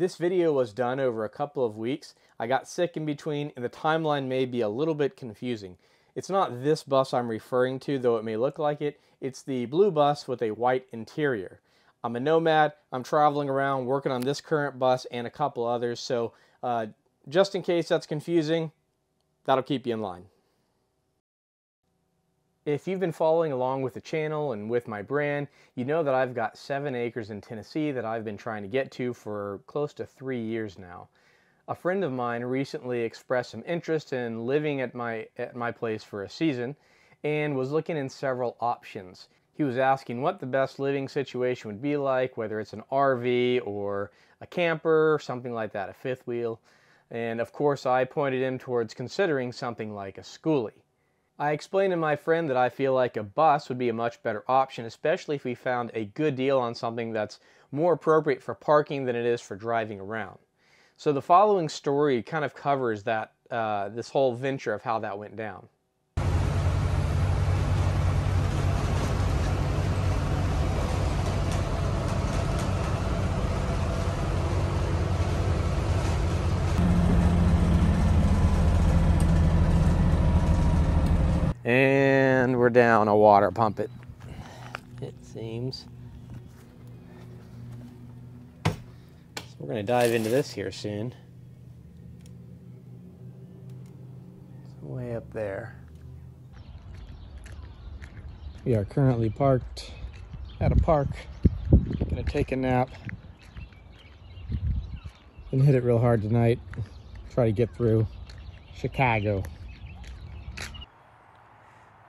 This video was done over a couple of weeks. I got sick in between and the timeline may be a little bit confusing. It's not this bus I'm referring to, though it may look like it. It's the blue bus with a white interior. I'm a nomad. I'm traveling around working on this current bus and a couple others. So uh, just in case that's confusing, that'll keep you in line. If you've been following along with the channel and with my brand, you know that I've got seven acres in Tennessee that I've been trying to get to for close to three years now. A friend of mine recently expressed some interest in living at my, at my place for a season and was looking in several options. He was asking what the best living situation would be like, whether it's an RV or a camper, something like that, a fifth wheel. And of course, I pointed him towards considering something like a skoolie. I explained to my friend that I feel like a bus would be a much better option, especially if we found a good deal on something that's more appropriate for parking than it is for driving around. So the following story kind of covers that uh, this whole venture of how that went down. And we're down a water pump it, it seems. So we're gonna dive into this here soon. It's way up there. We are currently parked at a park. Gonna take a nap and hit it real hard tonight. Try to get through Chicago.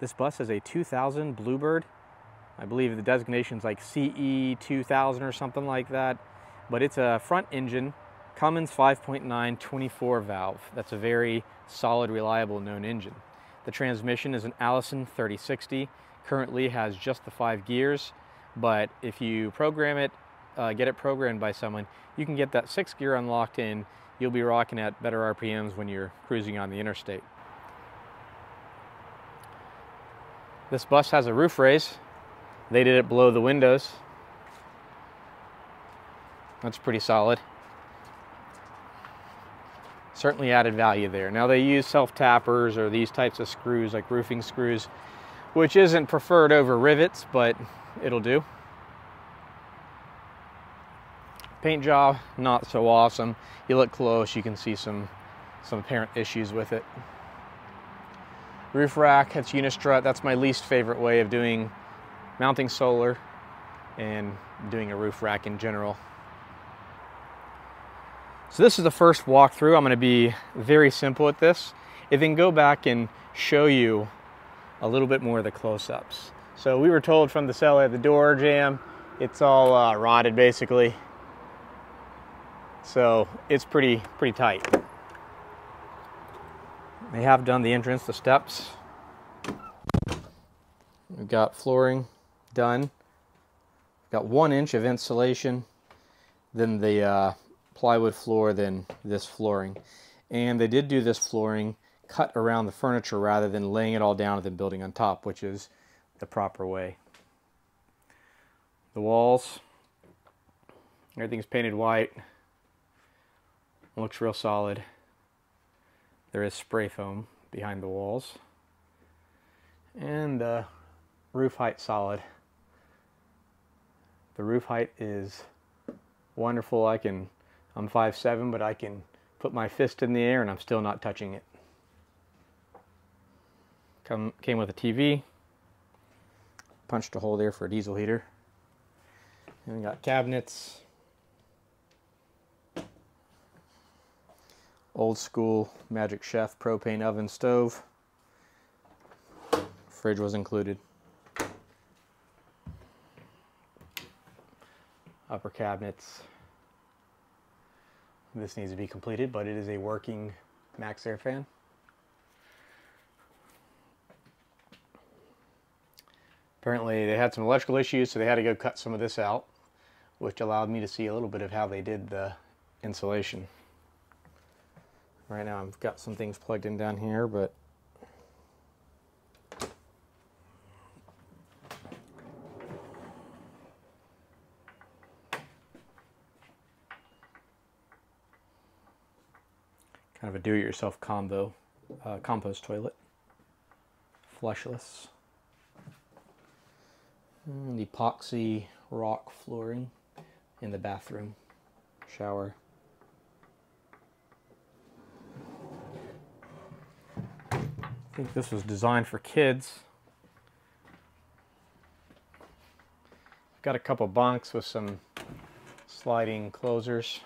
This bus is a 2000 Bluebird. I believe the designation is like CE 2000 or something like that. But it's a front engine, Cummins 5.9 24 valve. That's a very solid, reliable, known engine. The transmission is an Allison 3060. Currently has just the five gears, but if you program it, uh, get it programmed by someone, you can get that six gear unlocked in. You'll be rocking at better RPMs when you're cruising on the interstate. This bus has a roof raise. They did it below the windows. That's pretty solid. Certainly added value there. Now they use self-tappers or these types of screws like roofing screws, which isn't preferred over rivets, but it'll do. Paint job, not so awesome. You look close, you can see some, some apparent issues with it. Roof rack, that's Unistrut. That's my least favorite way of doing mounting solar and doing a roof rack in general. So this is the first walkthrough. I'm gonna be very simple at this and then go back and show you a little bit more of the close-ups. So we were told from the seller at the door jamb, it's all uh, rotted basically. So it's pretty, pretty tight. They have done the entrance, the steps. We've got flooring done. We've Got one inch of insulation, then the uh, plywood floor, then this flooring. And they did do this flooring cut around the furniture rather than laying it all down and then building on top, which is the proper way. The walls, everything's painted white. Looks real solid. There is spray foam behind the walls. And the uh, roof height solid. The roof height is wonderful. I can, I'm 5'7", but I can put my fist in the air and I'm still not touching it. Come, came with a TV. Punched a hole there for a diesel heater. And we got cabinets. Old school Magic Chef propane oven stove. Fridge was included. Upper cabinets. This needs to be completed, but it is a working max air fan. Apparently they had some electrical issues, so they had to go cut some of this out, which allowed me to see a little bit of how they did the insulation. Right now I've got some things plugged in down here, but Kind of a do-it-yourself combo, uh, compost toilet. Flushless. And mm, epoxy rock flooring in the bathroom, shower. Think this was designed for kids. Got a couple bunks with some sliding closers.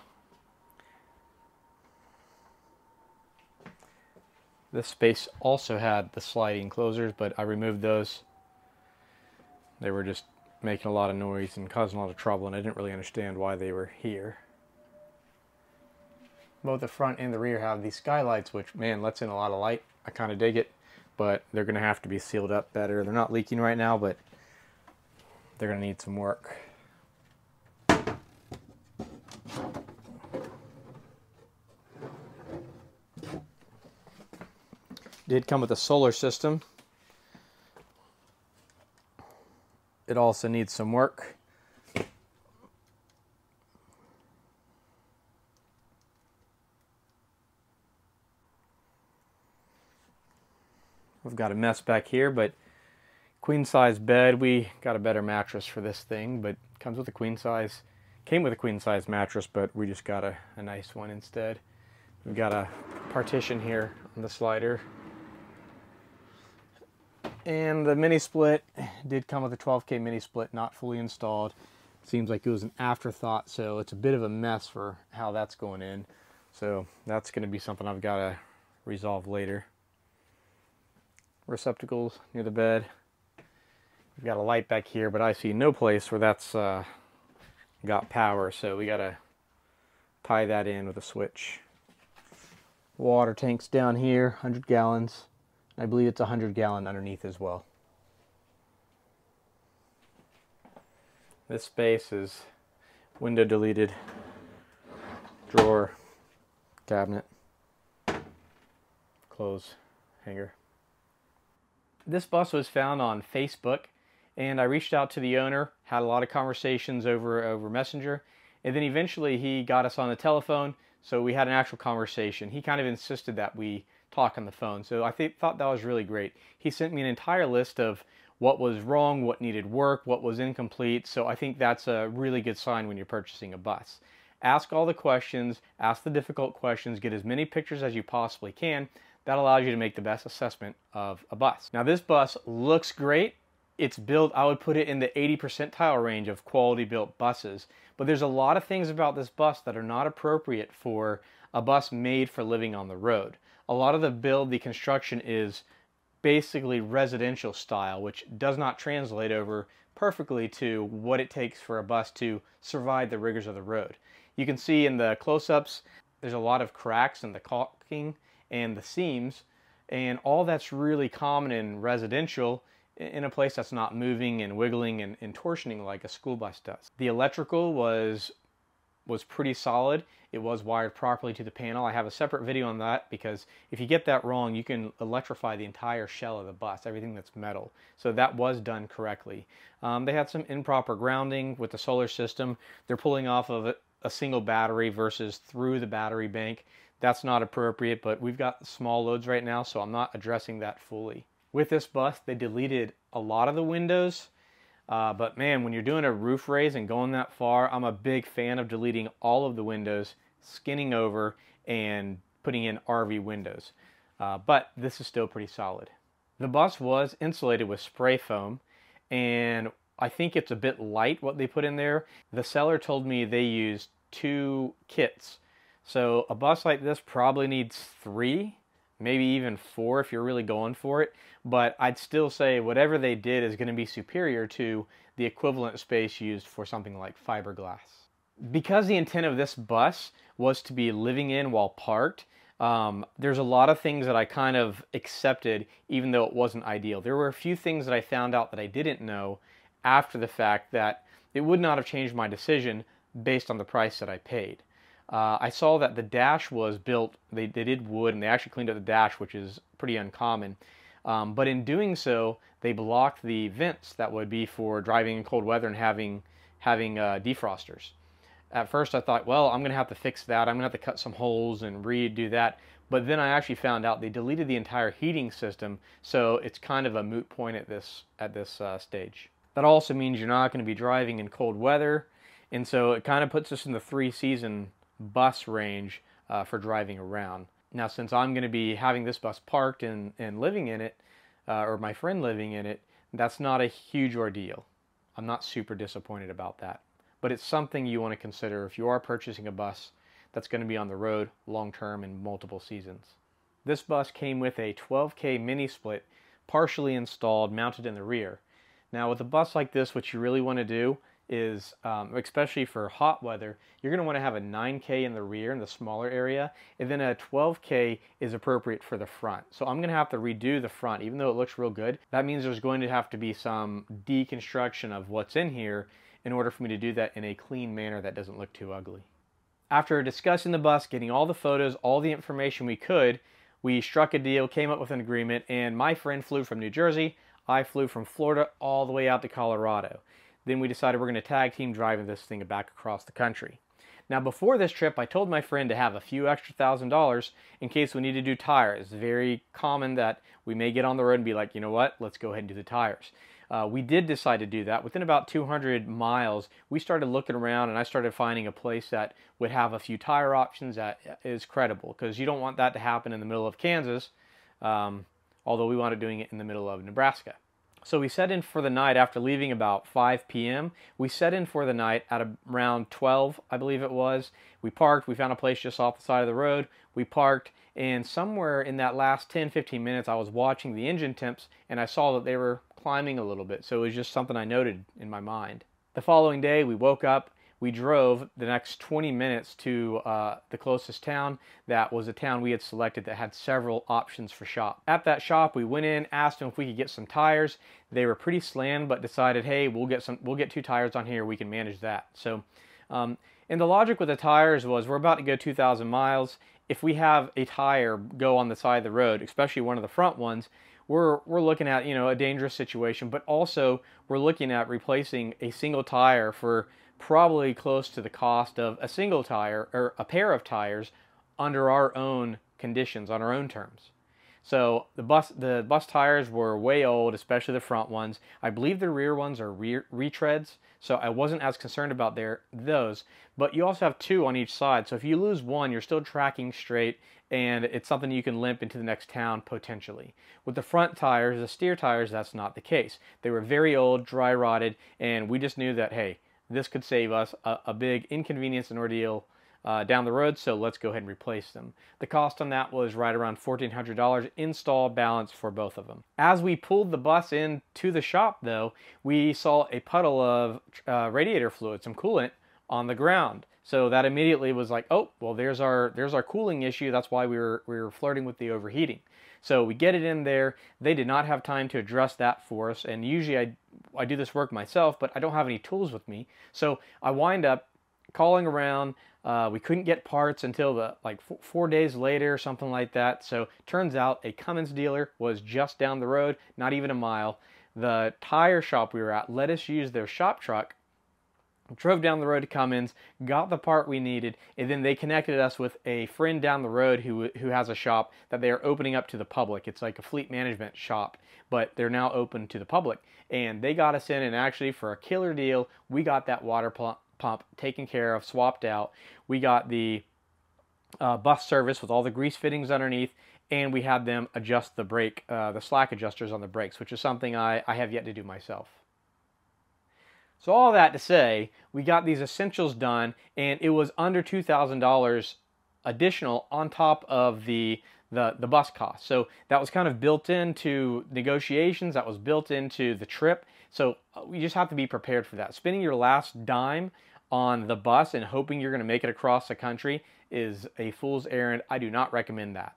This space also had the sliding closers, but I removed those. They were just making a lot of noise and causing a lot of trouble, and I didn't really understand why they were here. Both the front and the rear have these skylights, which, man, lets in a lot of light. I kind of dig it, but they're going to have to be sealed up better. They're not leaking right now, but they're going to need some work. Did come with a solar system. It also needs some work. We've got a mess back here, but queen size bed. We got a better mattress for this thing, but comes with a queen size. Came with a queen size mattress, but we just got a, a nice one instead. We've got a partition here on the slider. And the mini split did come with a 12K mini split, not fully installed. Seems like it was an afterthought, so it's a bit of a mess for how that's going in. So that's going to be something I've got to resolve later. Receptacles near the bed. We've got a light back here, but I see no place where that's uh, got power, so we got to tie that in with a switch. Water tanks down here, 100 gallons. I believe it's a 100 gallon underneath as well. This space is window deleted, drawer, cabinet, clothes hanger. This bus was found on Facebook and I reached out to the owner, had a lot of conversations over, over Messenger, and then eventually he got us on the telephone, so we had an actual conversation. He kind of insisted that we talk on the phone. So I th thought that was really great. He sent me an entire list of what was wrong, what needed work, what was incomplete. So I think that's a really good sign when you're purchasing a bus. Ask all the questions, ask the difficult questions, get as many pictures as you possibly can. That allows you to make the best assessment of a bus. Now this bus looks great. It's built, I would put it in the 80 percentile range of quality built buses. But there's a lot of things about this bus that are not appropriate for a bus made for living on the road a lot of the build, the construction is basically residential style, which does not translate over perfectly to what it takes for a bus to survive the rigors of the road. You can see in the close-ups, there's a lot of cracks in the caulking and the seams, and all that's really common in residential in a place that's not moving and wiggling and, and torsioning like a school bus does. The electrical was was pretty solid. It was wired properly to the panel. I have a separate video on that because if you get that wrong, you can electrify the entire shell of the bus, everything that's metal. So that was done correctly. Um, they had some improper grounding with the solar system. They're pulling off of a, a single battery versus through the battery bank. That's not appropriate, but we've got small loads right now, so I'm not addressing that fully. With this bus, they deleted a lot of the windows uh, but man, when you're doing a roof raise and going that far, I'm a big fan of deleting all of the windows, skinning over, and putting in RV windows. Uh, but this is still pretty solid. The bus was insulated with spray foam, and I think it's a bit light what they put in there. The seller told me they used two kits. So a bus like this probably needs three maybe even four if you're really going for it. But I'd still say whatever they did is going to be superior to the equivalent space used for something like fiberglass. Because the intent of this bus was to be living in while parked, um, there's a lot of things that I kind of accepted even though it wasn't ideal. There were a few things that I found out that I didn't know after the fact that it would not have changed my decision based on the price that I paid. Uh, I saw that the dash was built, they, they did wood and they actually cleaned up the dash, which is pretty uncommon. Um, but in doing so, they blocked the vents that would be for driving in cold weather and having, having uh, defrosters. At first I thought, well, I'm going to have to fix that. I'm going to have to cut some holes and redo that. But then I actually found out they deleted the entire heating system, so it's kind of a moot point at this at this uh, stage. That also means you're not going to be driving in cold weather, and so it kind of puts us in the three season bus range uh, for driving around. Now, since I'm going to be having this bus parked and, and living in it, uh, or my friend living in it, that's not a huge ordeal. I'm not super disappointed about that. But it's something you want to consider if you are purchasing a bus that's going to be on the road long term in multiple seasons. This bus came with a 12K mini split partially installed mounted in the rear. Now with a bus like this, what you really want to do is, um, especially for hot weather, you're going to want to have a 9K in the rear in the smaller area, and then a 12K is appropriate for the front. So I'm going to have to redo the front, even though it looks real good. That means there's going to have to be some deconstruction of what's in here in order for me to do that in a clean manner that doesn't look too ugly. After discussing the bus, getting all the photos, all the information we could, we struck a deal, came up with an agreement, and my friend flew from New Jersey. I flew from Florida all the way out to Colorado. Then we decided we're going to tag team driving this thing back across the country. Now, before this trip, I told my friend to have a few extra thousand dollars in case we need to do tires. It's very common that we may get on the road and be like, you know what, let's go ahead and do the tires. Uh, we did decide to do that. Within about 200 miles, we started looking around and I started finding a place that would have a few tire options that is credible because you don't want that to happen in the middle of Kansas, um, although we wanted doing it in the middle of Nebraska. So we set in for the night after leaving about 5 p.m. We set in for the night at around 12, I believe it was. We parked, we found a place just off the side of the road. We parked, and somewhere in that last 10 15 minutes, I was watching the engine temps and I saw that they were climbing a little bit. So it was just something I noted in my mind. The following day, we woke up, we drove the next 20 minutes to uh, the closest town that was a town we had selected that had several options for shop. At that shop, we went in, asked them if we could get some tires. They were pretty slammed, but decided, hey, we'll get some, we'll get two tires on here. We can manage that. So, um, and the logic with the tires was we're about to go 2,000 miles. If we have a tire go on the side of the road, especially one of the front ones, we're we're looking at you know a dangerous situation, but also we're looking at replacing a single tire for probably close to the cost of a single tire or a pair of tires under our own conditions on our own terms. So the bus the bus tires were way old, especially the front ones. I believe the rear ones are rear retreads, so I wasn't as concerned about their those. But you also have two on each side, so if you lose one, you're still tracking straight, and it's something you can limp into the next town potentially. With the front tires, the steer tires, that's not the case. They were very old, dry rotted, and we just knew that hey, this could save us a, a big inconvenience and ordeal uh, down the road, so let's go ahead and replace them. The cost on that was right around $1,400 install balance for both of them. As we pulled the bus in to the shop, though, we saw a puddle of uh, radiator fluid, some coolant, on the ground. So that immediately was like, oh, well, there's our there's our cooling issue. That's why we were we were flirting with the overheating. So we get it in there. They did not have time to address that for us. And usually I I do this work myself, but I don't have any tools with me. So I wind up calling around. Uh, we couldn't get parts until the like f- four days later, or something like that. So turns out a Cummins dealer was just down the road, not even a mile. The tire shop we were at let us use their shop truck drove down the road to Cummins, got the part we needed, and then they connected us with a friend down the road who who has a shop that they are opening up to the public. It's like a fleet management shop, but they're now open to the public. And they got us in, and actually for a killer deal, we got that water pump, taken care of, swapped out. We got the uh, bus service with all the grease fittings underneath, and we had them adjust the brake, uh, the slack adjusters on the brakes, which is something I, I have yet to do myself. So all that to say, we got these essentials done and it was under $2,000 additional on top of the, the, the bus cost. So that was kind of built into negotiations, that was built into the trip. So you uh, just have to be prepared for that. Spending your last dime on the bus and hoping you're going to make it across the country is a fool's errand. I do not recommend that.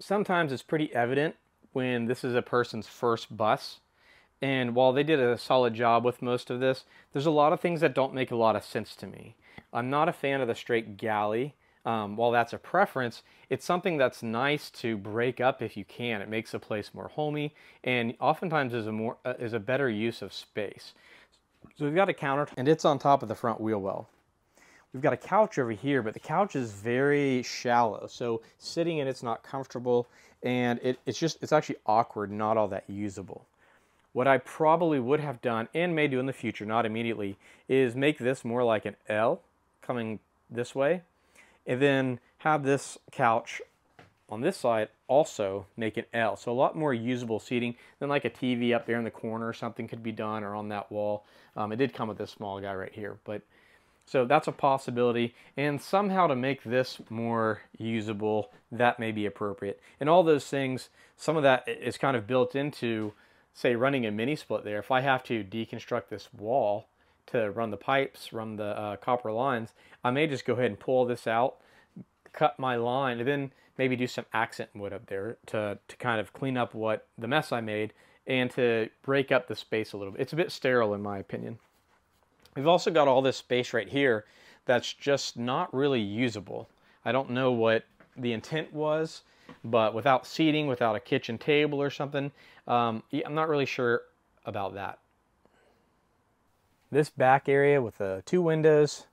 Sometimes it's pretty evident when this is a person's first bus and while they did a solid job with most of this, there's a lot of things that don't make a lot of sense to me. I'm not a fan of the straight galley. Um, while that's a preference, it's something that's nice to break up if you can. It makes a place more homey, and oftentimes is a more uh, is a better use of space. So we've got a counter, and it's on top of the front wheel well. we've got a couch over here, but the couch is very shallow. So sitting in it's not comfortable and it, it's just, it's actually awkward, not all that usable. What I probably would have done and may do in the future, not immediately, is make this more like an L coming this way and then have this couch on this side also make an L. So a lot more usable seating than like a TV up there in the corner or something could be done or on that wall. Um, it did come with this small guy right here, but so that's a possibility. And somehow to make this more usable, that may be appropriate. And all those things, some of that is kind of built into, say, running a mini split there. If I have to deconstruct this wall to run the pipes, run the uh, copper lines, I may just go ahead and pull this out, cut my line, and then maybe do some accent wood up there to, to kind of clean up what the mess I made and to break up the space a little bit. It's a bit sterile in my opinion. We've also got all this space right here that's just not really usable. I don't know what the intent was, but without seating, without a kitchen table or something, um, I'm not really sure about that. This back area with the two windows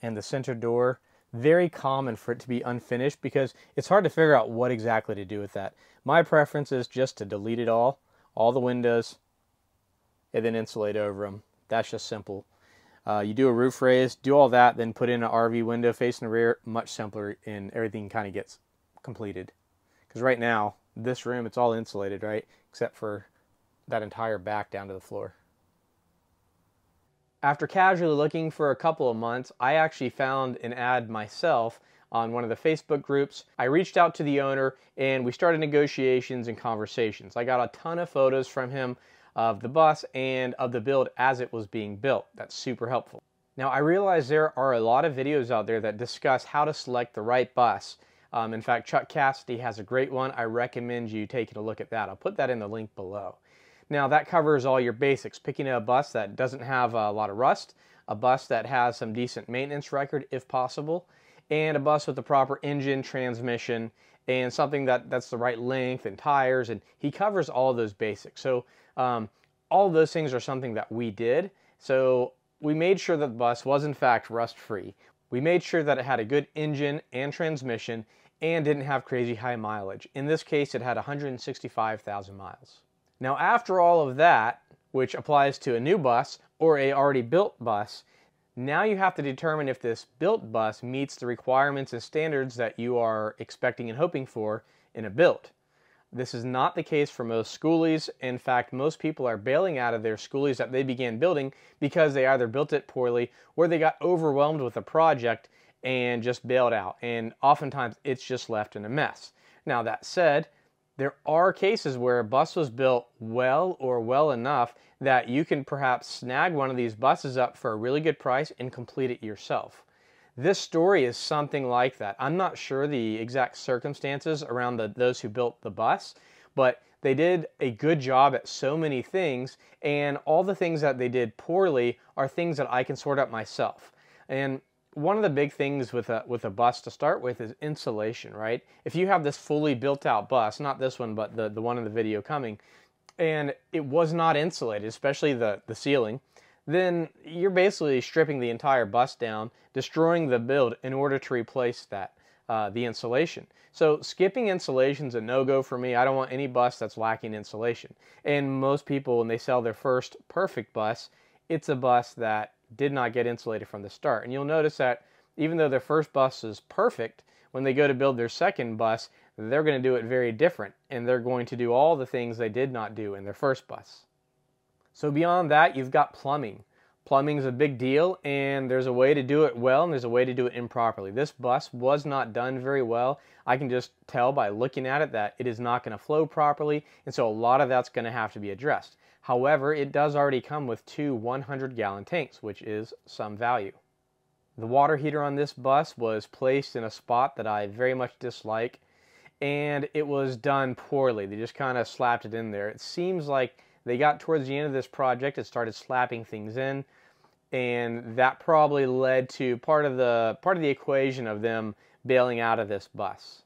and the center door, very common for it to be unfinished because it's hard to figure out what exactly to do with that. My preference is just to delete it all, all the windows, and then insulate over them. That's just simple. Uh, you do a roof raise, do all that, then put in an RV window facing the rear, much simpler, and everything kind of gets completed. Because right now, this room, it's all insulated, right? Except for that entire back down to the floor. After casually looking for a couple of months, I actually found an ad myself on one of the Facebook groups. I reached out to the owner and we started negotiations and conversations. I got a ton of photos from him of the bus and of the build as it was being built. That's super helpful. Now I realize there are a lot of videos out there that discuss how to select the right bus. Um, in fact, Chuck Cassidy has a great one. I recommend you taking a look at that. I'll put that in the link below. Now that covers all your basics, picking a bus that doesn't have a lot of rust, a bus that has some decent maintenance record if possible, and a bus with the proper engine, transmission, and something that, that's the right length and tires, and he covers all those basics. So um, all those things are something that we did. So we made sure that the bus was in fact rust free. We made sure that it had a good engine and transmission and didn't have crazy high mileage. In this case, it had 165,000 miles. Now after all of that, which applies to a new bus or a already built bus, now you have to determine if this built bus meets the requirements and standards that you are expecting and hoping for in a build. This is not the case for most skoolies. In fact, most people are bailing out of their skoolies that they began building because they either built it poorly or they got overwhelmed with a project and just bailed out. And oftentimes it's just left in a mess. Now, that said, there are cases where a bus was built well or well enough that you can perhaps snag one of these buses up for a really good price and complete it yourself. This story is something like that. I'm not sure the exact circumstances around the, those who built the bus, but they did a good job at so many things, and all the things that they did poorly are things that I can sort out myself. And one of the big things with a with a bus to start with is insulation, right? If you have this fully built out bus, not this one, but the, the one in the video coming, and it was not insulated, especially the, the ceiling, then you're basically stripping the entire bus down, destroying the build in order to replace that, uh, the insulation. So skipping insulation is a no-go for me. I don't want any bus that's lacking insulation. And most people, when they sell their first perfect bus, it's a bus that did not get insulated from the start. And you'll notice that even though their first bus is perfect, when they go to build their second bus, they're going to do it very different. And they're going to do all the things they did not do in their first bus. So beyond that, you've got plumbing. Plumbing is a big deal, and there's a way to do it well, and there's a way to do it improperly. This bus was not done very well. I can just tell by looking at it that it is not going to flow properly, and so a lot of that's going to have to be addressed. However, it does already come with two 100 gallon tanks, which is some value. The water heater on this bus was placed in a spot that I very much dislike, and it was done poorly. They just kind of slapped it in there. It seems like they got towards the end of this project and started slapping things in, and that probably led to part of the part of the equation of them bailing out of this bus.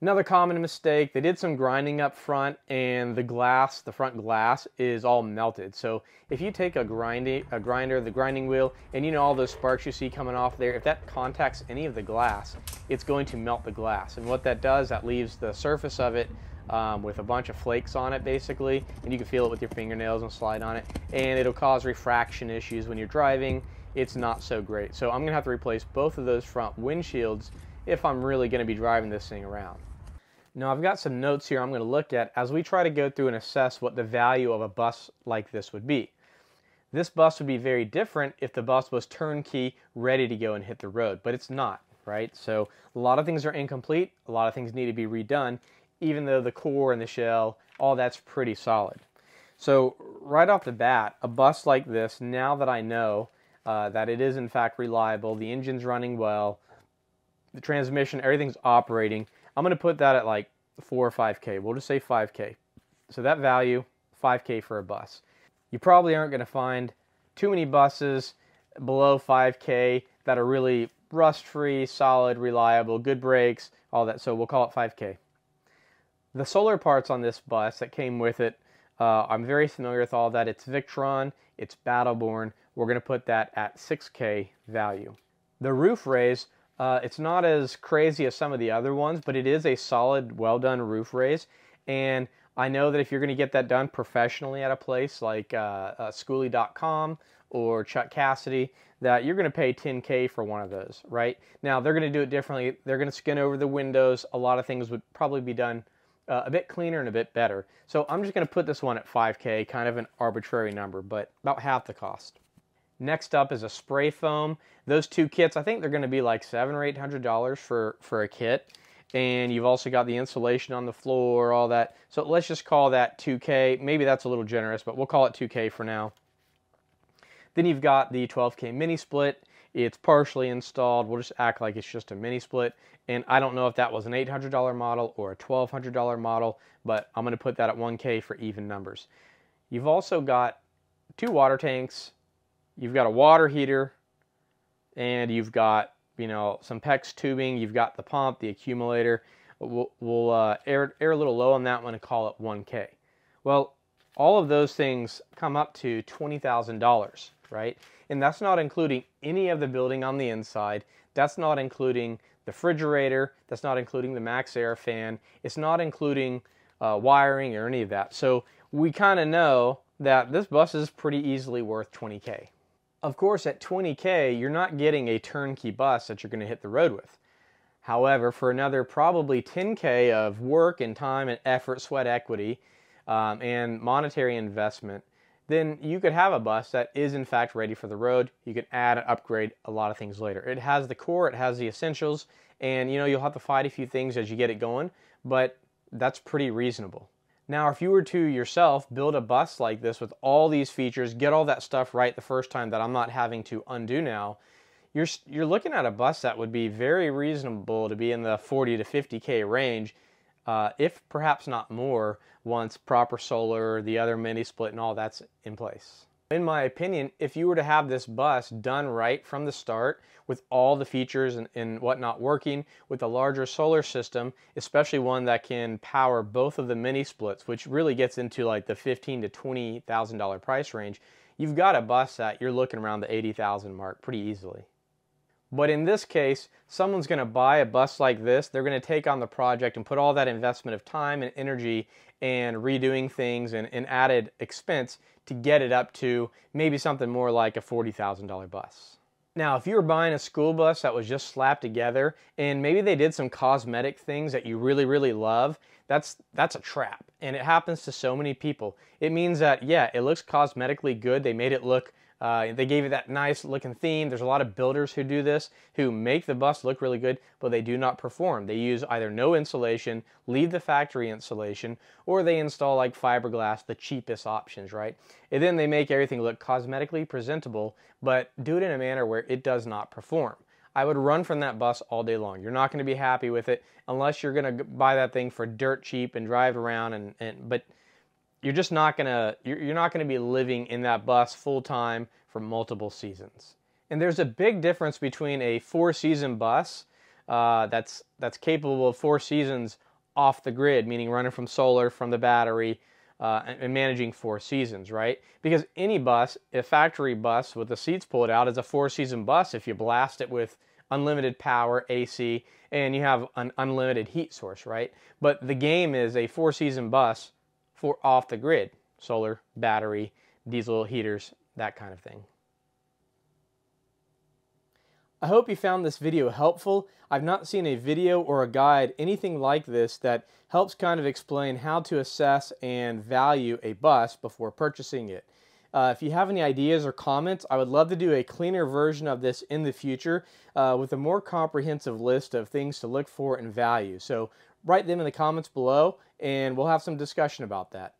Another common mistake, they did some grinding up front and the glass, the front glass is all melted. So if you take a, grinding, a grinder, the grinding wheel, and you know all those sparks you see coming off there, if that contacts any of the glass, it's going to melt the glass. And what that does, that leaves the surface of it um, with a bunch of flakes on it basically, and you can feel it with your fingernails and slide on it, and it'll cause refraction issues when you're driving. It's not so great. So I'm gonna have to replace both of those front windshields if I'm really gonna be driving this thing around. Now I've got some notes here I'm to look at as we try to go through and assess what the value of a bus like this would be. This bus would be very different if the bus was turnkey, ready to go and hit the road, but it's not, right? So a lot of things are incomplete, a lot of things need to be redone, even though the core and the shell, all that's pretty solid. So right off the bat, a bus like this, now that I know uh, that it is in fact reliable, the engine's running well, the transmission, everything's operating, I'm going to put that at like 4 or 5K. We'll just say 5K. So that value, 5K for a bus. You probably aren't going to find too many buses below 5K that are really rust free, solid, reliable, good brakes, all that. So we'll call it 5K. The solar parts on this bus that came with it, uh, I'm very familiar with all that. It's Victron, it's Battle Born. We're going to put that at 6K value. The roof raise, uh, it's not as crazy as some of the other ones, but it is a solid, well done roof raise. And I know that if you're going to get that done professionally at a place like uh, uh, Schooly.com or Chuck Cassidy, that you're going to pay 10K for one of those, right? Now, they're going to do it differently. They're going to skin over the windows. A lot of things would probably be done uh, a bit cleaner and a bit better. So I'm just going to put this one at 5K, kind of an arbitrary number, but about half the cost. Next up is a spray foam. Those two kits, I think they're going to be like seven or eight hundred dollars for for a kit. And you've also got the insulation on the floor, all that. So let's just call that 2K. Maybe that's a little generous, but we'll call it 2K for now. Then you've got the 12K mini split. It's partially installed. We'll just act like it's just a mini split. And I don't know if that was an $800 model or a $1,200 model, but I'm going to put that at 1K for even numbers. You've also got two water tanks, you've got a water heater and you've got you know some PEX tubing, you've got the pump, the accumulator. We'll, we'll uh, air, air a little low on that one and call it 1K. Well, all of those things come up to $20,000, right? And that's not including any of the building on the inside. That's not including the refrigerator. That's not including the max air fan. It's not including uh, wiring or any of that. So we kind of know that this bus is pretty easily worth 20K. Of course, at 20K, you're not getting a turnkey bus that you're going to hit the road with. However, for another probably 10K of work and time and effort, sweat equity, um, and monetary investment, then you could have a bus that is in fact ready for the road. You could add and upgrade a lot of things later. It has the core, it has the essentials, and you know you'll have to fight a few things as you get it going, but that's pretty reasonable. Now, if you were to yourself build a bus like this with all these features, get all that stuff right the first time that I'm not having to undo now, you're, you're looking at a bus that would be very reasonable to be in the 40 to 50K range, uh, if perhaps not more, once proper solar, the other mini split and all that's in place. In my opinion, if you were to have this bus done right from the start with all the features and, and whatnot working with a larger solar system, especially one that can power both of the mini splits, which really gets into like the fifteen to twenty thousand dollar price range, you've got a bus that you're looking around the eighty thousand mark pretty easily. But in this case, someone's going to buy a bus like this. They're going to take on the project and put all that investment of time and energy and redoing things and, and added expense to get it up to maybe something more like a $40,000 bus. Now, if you were buying a school bus that was just slapped together and maybe they did some cosmetic things that you really, really love, that's that's a trap. And it happens to so many people. It means that, yeah, it looks cosmetically good. They made it look uh, they gave it that nice looking theme. There's a lot of builders who do this, who make the bus look really good, but they do not perform. They use either no insulation, leave the factory insulation, or they install like fiberglass, the cheapest options, right? And then they make everything look cosmetically presentable, but do it in a manner where it does not perform. I would run from that bus all day long. You're not going to be happy with it unless you're going to buy that thing for dirt cheap and drive around and, and but you're just not gonna you're, you're not gonna be living in that bus full time for multiple seasons. And there's a big difference between a four season bus uh, that's that's capable of four seasons off the grid, meaning running from solar, from the battery, uh, and managing four seasons, right? Because any bus, a factory bus with the seats pulled out, is a four season bus if you blast it with unlimited power, AC, and you have an unlimited heat source, right? But the game is a four season bus for off the grid, solar, battery, diesel heaters, that kind of thing. I hope you found this video helpful. I've not seen a video or a guide, anything like this, that helps kind of explain how to assess and value a bus before purchasing it. Uh, if you have any ideas or comments, I would love to do a cleaner version of this in the future uh, with a more comprehensive list of things to look for and value. So write them in the comments below and we'll have some discussion about that.